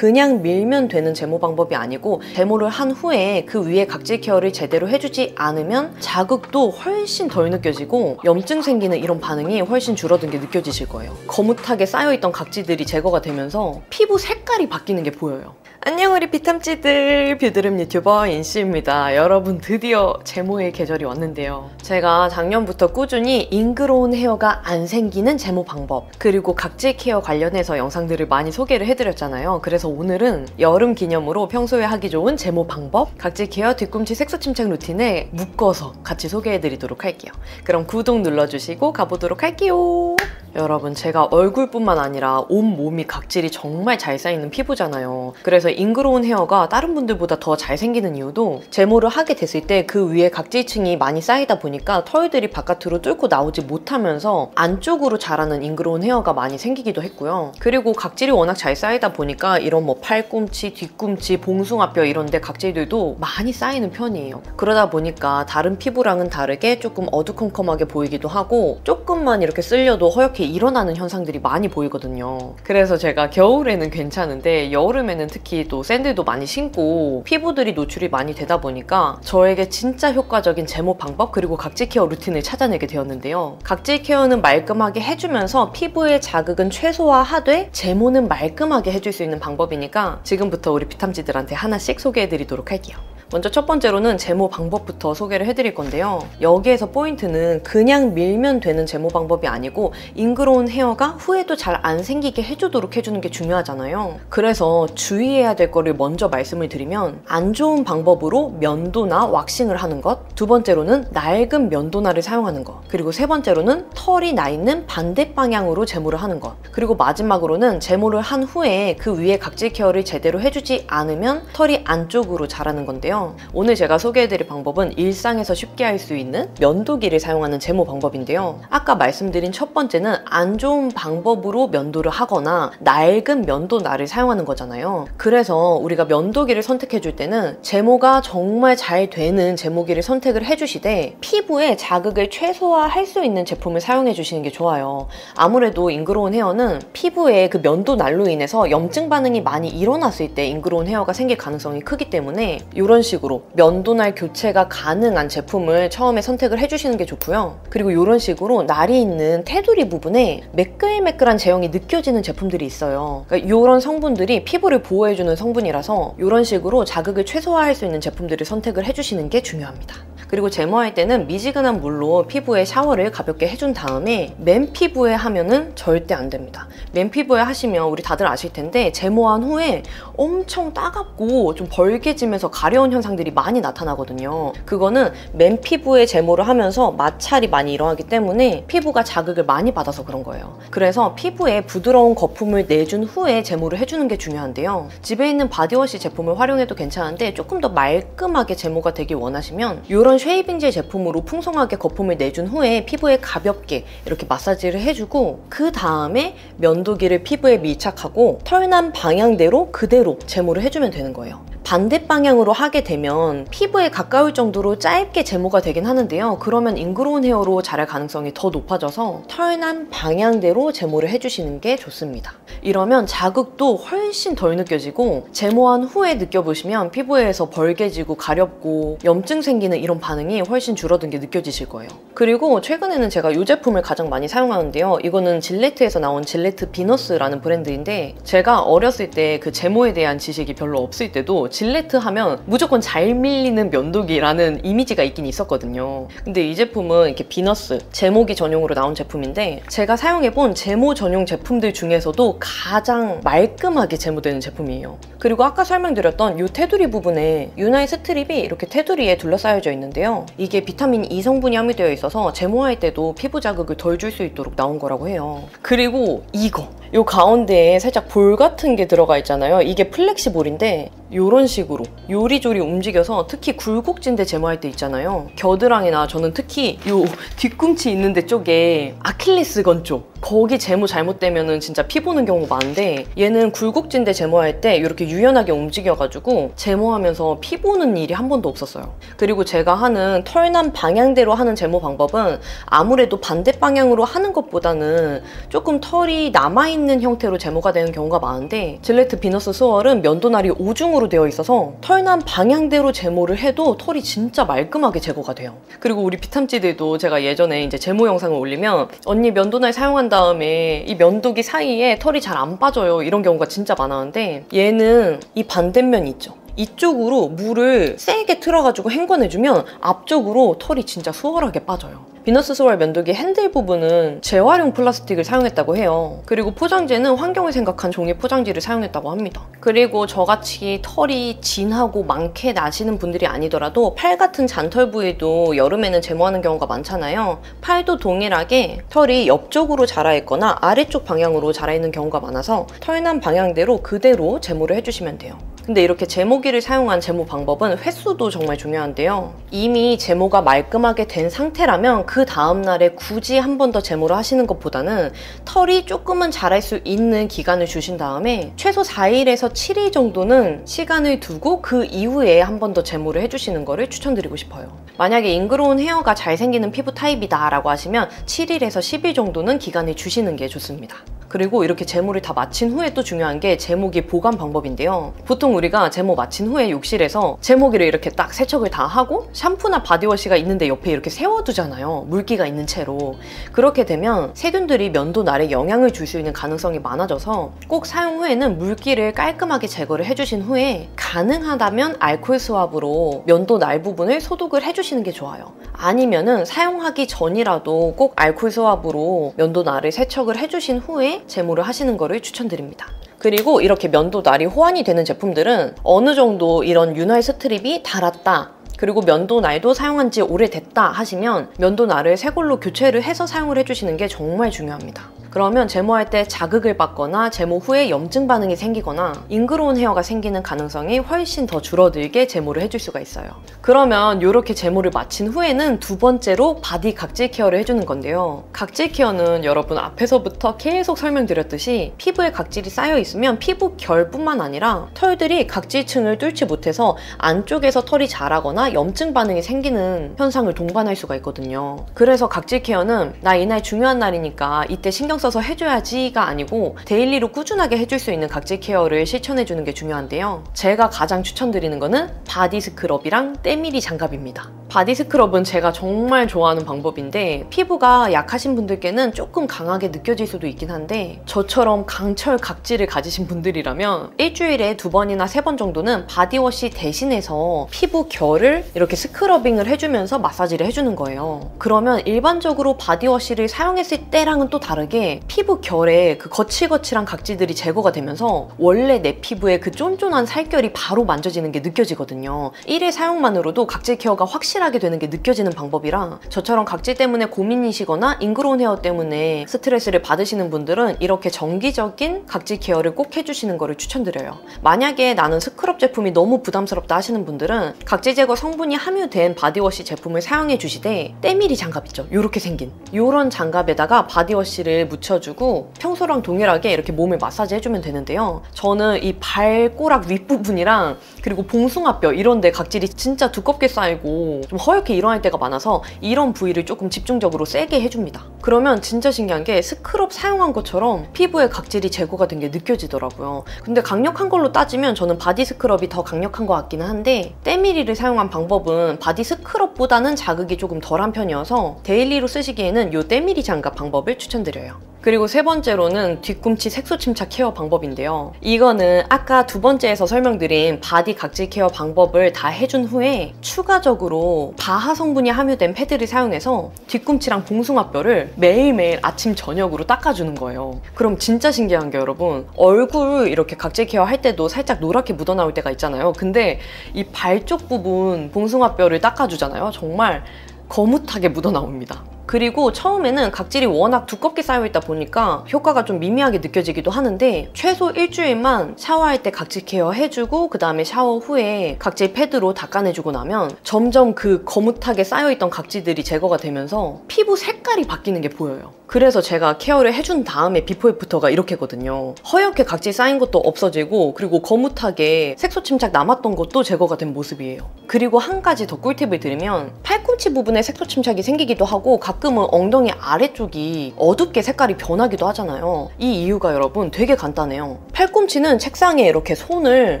그냥 밀면 되는 제모 방법이 아니고 제모를 한 후에 그 위에 각질 care를 제대로 해주지 않으면 자극도 훨씬 덜 느껴지고 염증 생기는 이런 반응이 훨씬 줄어든 게 느껴지실 거예요. 거뭇하게 쌓여있던 각질들이 제거가 되면서 피부 색깔이 바뀌는 게 보여요. 안녕 우리 비탐찌들 뷰드름 유튜버 인씨입니다. 여러분 드디어 제모의 계절이 왔는데요. 제가 작년부터 꾸준히 ingrown hair가 안 생기는 제모 방법 그리고 각질 care 관련해서 영상들을 많이 소개를 해드렸잖아요. 그래서 오늘은 여름 기념으로 평소에 하기 좋은 제모 방법 각질 care 뒤꿈치 색소 침착 루틴에 묶어서 같이 소개해드리도록 할게요. 그럼 구독 눌러주시고 가보도록 할게요. 여러분 제가 얼굴뿐만 아니라 온 몸이 각질이 정말 잘 쌓이는 피부잖아요. 그래서 잉그로운 헤어가 다른 분들보다 더 잘 생기는 이유도 제모를 하게 됐을 때 그 위에 각질층이 많이 쌓이다 보니까 털들이 바깥으로 뚫고 나오지 못하면서 안쪽으로 자라는 잉그로운 헤어가 많이 생기기도 했고요. 그리고 각질이 워낙 잘 쌓이다 보니까 이런 뭐 팔꿈치, 뒤꿈치, 봉숭아뼈 이런 데 각질들도 많이 쌓이는 편이에요. 그러다 보니까 다른 피부랑은 다르게 조금 어두컴컴하게 보이기도 하고 조금만 이렇게 쓸려도 허옇게 일어나는 현상들이 많이 보이거든요. 그래서 제가 겨울에는 괜찮은데 여름에는 특히 또 샌들도 많이 신고 피부들이 노출이 많이 되다 보니까 저에게 진짜 효과적인 제모 방법 그리고 각질 care 루틴을 찾아내게 되었는데요. 각질 care는 말끔하게 해주면서 피부의 자극은 최소화하되 제모는 말끔하게 해줄 수 있는 방법이니까 지금부터 우리 비탐지들한테 하나씩 소개해드리도록 할게요. 먼저 첫 번째로는 제모 방법부터 소개를 해드릴 건데요. 여기에서 포인트는 그냥 밀면 되는 제모 방법이 아니고 ingrown hair가 후에도 잘 안 생기게 해주도록 해주는 게 중요하잖아요. 그래서 주의해야 될 거를 먼저 말씀을 드리면 안 좋은 방법으로 면도나 waxing을 하는 것 두 번째로는 낡은 면도날을 사용하는 것 그리고 세 번째로는 털이 나 있는 반대 방향으로 제모를 하는 것 그리고 마지막으로는 제모를 한 후에 그 위에 각질 케어를 제대로 해주지 않으면 털이 안쪽으로 자라는 건데요. 오늘 제가 소개해드릴 방법은 일상에서 쉽게 할 수 있는 면도기를 사용하는 제모 방법인데요. 아까 말씀드린 첫 번째는 안 좋은 방법으로 면도를 하거나 낡은 면도날을 사용하는 거잖아요. 그래서 우리가 면도기를 선택해줄 때는 제모가 정말 잘 되는 제모기를 선택을 해주시되 피부에 자극을 최소화할 수 있는 제품을 사용해 주시는 게 좋아요. 아무래도 잉그로운 헤어는 피부에 그 면도날로 인해서 염증 반응이 많이 일어났을 때 잉그로운 헤어가 생길 가능성이 크기 때문에 이런 식으로 면도날 교체가 가능한 제품을 처음에 선택을 해주시는 게 좋고요. 그리고 이런 식으로 날이 있는 테두리 부분에 매끌매끌한 제형이 느껴지는 제품들이 있어요. 그러니까 이런 성분들이 피부를 보호해주는 성분이라서 이런 식으로 자극을 최소화할 수 있는 제품들을 선택을 해주시는 게 중요합니다. 그리고 제모할 때는 미지근한 물로 피부에 샤워를 가볍게 해준 다음에 맨 피부에 하면은 절대 안 됩니다. 맨 피부에 하시면 우리 다들 아실 텐데 제모한 후에 엄청 따갑고 좀 벌게지면서 가려운 현상들이 많이 나타나거든요. 그거는 맨 피부에 제모를 하면서 마찰이 많이 일어나기 때문에 피부가 자극을 많이 받아서 그런 거예요. 그래서 피부에 부드러운 거품을 내준 후에 제모를 해주는 게 중요한데요. 집에 있는 body wash 제품을 활용해도 괜찮은데 조금 더 말끔하게 제모가 되길 원하시면 이런 shaving gel 제품으로 풍성하게 거품을 내준 후에 피부에 가볍게 이렇게 마사지를 해주고 그 다음에 면도기를 피부에 밀착하고 털난 방향대로 그대로 제모를 해주면 되는 거예요. 반대 방향으로 하게 되면 피부에 가까울 정도로 짧게 제모가 되긴 하는데요. 그러면 ingrown hair로 자랄 가능성이 더 높아져서 털난 방향대로 제모를 해주시는 게 좋습니다. 이러면 자극도 훨씬 덜 느껴지고 제모한 후에 느껴보시면 피부에서 벌게지고 가렵고 염증 생기는 이런 반응이 훨씬 줄어든 게 느껴지실 거예요. 그리고 최근에는 제가 이 제품을 가장 많이 사용하는데요. 이거는 Gillette에서 나온 Gillette Venus라는 브랜드인데 제가 어렸을 때 그 제모에 대한 지식이 별로 없을 때도 Gillette 하면 무조건 잘 밀리는 면도기라는 이미지가 있긴 있었거든요. 근데 이 제품은 이렇게 비너스, 제모기 전용으로 나온 제품인데 제가 사용해본 제모 전용 제품들 중에서도 가장 말끔하게 제모되는 제품이에요. 그리고 아까 설명드렸던 이 테두리 부분에 윤활 strip이 이렇게 테두리에 둘러싸여져 있는데요. 이게 비타민 E 성분이 함유되어 있어서 제모할 때도 피부 자극을 덜 줄 수 있도록 나온 거라고 해요. 그리고 이거! 요 가운데에 살짝 볼 같은 게 들어가 있잖아요. 이게 플렉시볼인데 이런 식으로 요리조리 움직여서 특히 굴곡진대 제모할 때 있잖아요. 겨드랑이나 저는 특히 요 뒤꿈치 있는 데 쪽에 아킬레스건 쪽 거기 제모 잘못되면은 진짜 피 보는 경우 많은데 얘는 굴곡진대 제모할 때 이렇게 유연하게 움직여가지고 제모하면서 피 보는 일이 한 번도 없었어요. 그리고 제가 하는 털난 방향대로 하는 제모 방법은 아무래도 반대 방향으로 하는 것보다는 조금 털이 남아있는 있는 형태로 제모가 되는 경우가 많은데 Gillette Venus Swirl은 면도날이 오중으로 되어 있어서 털난 방향대로 제모를 해도 털이 진짜 말끔하게 제거가 돼요. 그리고 우리 비탐찌들도 제가 예전에 이제 제모 영상을 올리면 언니 면도날 사용한 다음에 이 면도기 사이에 털이 잘 안 빠져요 이런 경우가 진짜 많았는데 얘는 이 반대면 있죠. 이쪽으로 물을 세게 틀어가지고 헹궈내주면 앞쪽으로 털이 진짜 수월하게 빠져요. Venus Swirl 면도기 핸들 부분은 재활용 플라스틱을 사용했다고 해요. 그리고 포장재는 환경을 생각한 종이 포장지를 사용했다고 합니다. 그리고 저같이 털이 진하고 많게 나시는 분들이 아니더라도 팔 같은 잔털 부위도 여름에는 제모하는 경우가 많잖아요. 팔도 동일하게 털이 옆쪽으로 자라있거나 아래쪽 방향으로 자라있는 경우가 많아서 털난 방향대로 그대로 제모를 해주시면 돼요. 근데 이렇게 제모기를 사용한 제모 방법은 횟수도 정말 중요한데요. 이미 제모가 말끔하게 된 상태라면 그 다음날에 굳이 한 번 더 제모를 하시는 것보다는 털이 조금은 자랄 수 있는 기간을 주신 다음에 최소 4일에서 7일 정도는 시간을 두고 그 이후에 한 번 더 제모를 해주시는 것을 추천드리고 싶어요. 만약에 ingrown hair가 잘 생기는 피부 타입이다 라고 하시면 7일에서 10일 정도는 기간을 주시는 게 좋습니다. 그리고 이렇게 제모를 다 마친 후에 또 중요한 게 제모기 보관 방법인데요. 보통 우리가 제모 마친 후에 욕실에서 제모기를 이렇게 딱 세척을 다 하고 샴푸나 body wash가 있는데 옆에 이렇게 세워두잖아요. 물기가 있는 채로. 그렇게 되면 세균들이 면도 날에 영향을 줄 수 있는 가능성이 많아져서 꼭 사용 후에는 물기를 깔끔하게 제거를 해주신 후에 가능하다면 알코올 swab으로 면도 날 부분을 소독을 해주시는 게 좋아요. 아니면은 사용하기 전이라도 꼭 알코올 swab으로 면도 날을 세척을 해주신 후에 제모를 하시는 것을 추천드립니다. 그리고 이렇게 면도 날이 호환이 되는 제품들은 어느 정도 이런 윤활 strip이 닳았다 그리고 면도 날도 사용한 지 오래됐다 하시면 면도 날을 새 걸로 교체를 해서 사용을 해주시는 게 정말 중요합니다. 그러면 제모할 때 자극을 받거나 제모 후에 염증 반응이 생기거나 ingrown hair가 생기는 가능성이 훨씬 더 줄어들게 제모를 해줄 수가 있어요. 그러면 이렇게 제모를 마친 후에는 두 번째로 body 각질 care를 해주는 건데요. 각질 care는 여러분 앞에서부터 계속 설명드렸듯이 피부에 각질이 쌓여 있으면 피부 결뿐만 아니라 털들이 각질층을 뚫지 못해서 안쪽에서 털이 자라거나 염증 반응이 생기는 현상을 동반할 수가 있거든요. 그래서 각질 care는 나 이날 중요한 날이니까 이때 신경 써서 해줘야지가 아니고 daily로 꾸준하게 해줄 수 있는 각질 care를 실천해주는 게 중요한데요. 제가 가장 추천드리는 거는 body scrub이랑 때밀이 장갑입니다. body scrub은 제가 정말 좋아하는 방법인데 피부가 약하신 분들께는 조금 강하게 느껴질 수도 있긴 한데 저처럼 강철 각질을 가지신 분들이라면 일주일에 두 번이나 세 번 정도는 body wash 대신해서 피부 결을 이렇게 scrubbing을 해주면서 마사지를 해주는 거예요. 그러면 일반적으로 body wash를 사용했을 때랑은 또 다르게 피부 결에 그 거칠거칠한 각질들이 제거가 되면서 원래 내 피부에 그 쫀쫀한 살결이 바로 만져지는 게 느껴지거든요. 1회 사용만으로도 각질 care가 확실 하게 되는 게 느껴지는 방법이라 저처럼 각질 때문에 고민이시거나 ingrown hair 때문에 스트레스를 받으시는 분들은 이렇게 정기적인 각질 care를 꼭 해주시는 거를 추천드려요. 만약에 나는 스크럽 제품이 너무 부담스럽다 하시는 분들은 각질 제거 성분이 함유된 body wash 제품을 사용해 주시되 때밀이 장갑 있죠? 이렇게 생긴 이런 장갑에다가 body wash를 묻혀주고 평소랑 동일하게 이렇게 몸을 마사지 해주면 되는데요. 저는 이 발꼬락 윗부분이랑 그리고 봉숭아뼈 이런 데 각질이 진짜 두껍게 쌓이고 좀 허옇게 일어날 때가 많아서 이런 부위를 조금 집중적으로 세게 해줍니다. 그러면 진짜 신기한 게 스크럽 사용한 것처럼 피부에 각질이 제거가 된 게 느껴지더라고요. 근데 강력한 걸로 따지면 저는 body scrub이 더 강력한 것 같기는 한데 때밀이를 사용한 방법은 body scrub보다는 자극이 조금 덜한 편이어서 daily로 쓰시기에는 이 때밀이 장갑 방법을 추천드려요. 그리고 세 번째로는 뒤꿈치 색소 침착 care 방법인데요. 이거는 아까 두 번째에서 설명드린 body 각질 care 방법을 다 해준 후에 추가적으로 BHA 성분이 함유된 패드를 사용해서 뒤꿈치랑 봉숭아뼈를 매일매일 아침 저녁으로 닦아주는 거예요. 그럼 진짜 신기한 게 여러분 얼굴 이렇게 각질 care 할 때도 살짝 노랗게 묻어나올 때가 있잖아요. 근데 이 발쪽 부분 봉숭아뼈를 닦아주잖아요. 정말 거뭇하게 묻어나옵니다. 그리고 처음에는 각질이 워낙 두껍게 쌓여있다 보니까 효과가 좀 미미하게 느껴지기도 하는데 최소 일주일만 샤워할 때 각질 care 해주고 그 다음에 샤워 후에 각질 패드로 닦아내주고 나면 점점 그 거뭇하게 쌓여있던 각질들이 제거가 되면서 피부 색깔이 바뀌는 게 보여요. 그래서 제가 care를 해준 다음에 비포 애프터가 이렇게거든요. 허옇게 각질 쌓인 것도 없어지고 그리고 거뭇하게 색소 침착 남았던 것도 제거가 된 모습이에요. 그리고 한 가지 더 꿀팁을 드리면 팔꿈치 부분에 색소 침착이 생기기도 하고 가끔은 엉덩이 아래쪽이 어둡게 색깔이 변하기도 하잖아요. 이 이유가 여러분 되게 간단해요. 팔꿈치는 책상에 이렇게 손을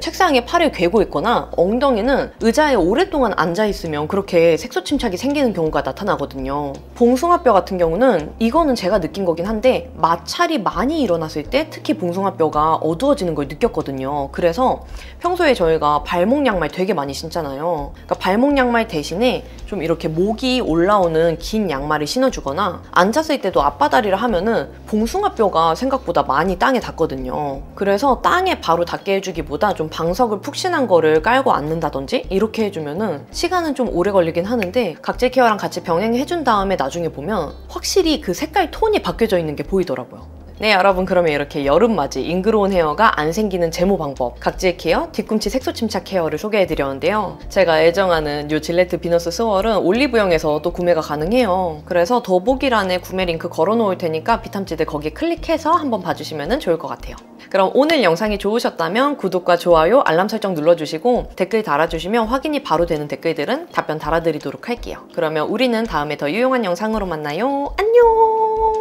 책상에 팔을 괴고 있거나 엉덩이는 의자에 오랫동안 앉아 있으면 그렇게 색소 침착이 생기는 경우가 나타나거든요. 봉숭아뼈 같은 경우는 이거는 제가 느낀 거긴 한데 마찰이 많이 일어났을 때 특히 봉숭아뼈가 어두워지는 걸 느꼈거든요. 그래서 평소에 저희가 발목 양말 되게 많이 신잖아요. 그러니까 발목 양말 대신에 좀 이렇게 목이 올라오는 긴 양말을 신어주거나 앉았을 때도 앞바다리를 하면은 봉숭아뼈가 생각보다 많이 땅에 닿거든요. 그래서 땅에 바로 닿게 해주기보다 좀 방석을 푹신한 거를 깔고 앉는다든지 이렇게 해주면은 시간은 좀 오래 걸리긴 하는데 각질 케어랑 같이 병행해준 다음에 나중에 보면 확실히 그 색깔 톤이 바뀌어져 있는 게 보이더라고요. 네 여러분 그러면 이렇게 여름맞이 ingrown hair가 안 생기는 제모 방법 각질 케어, 뒤꿈치 색소 침착 케어를 소개해드렸는데요. 제가 애정하는 이 Gillette Venus Swirl은 올리브영에서 또 구매가 가능해요. 그래서 더보기란에 구매 링크 걸어놓을 테니까 비탐지들 거기 클릭해서 한번 봐주시면 좋을 것 같아요. 그럼 오늘 영상이 좋으셨다면 구독과 좋아요, 알람 설정 눌러주시고 댓글 달아주시면 확인이 바로 되는 댓글들은 답변 달아드리도록 할게요. 그러면 우리는 다음에 더 유용한 영상으로 만나요. 안녕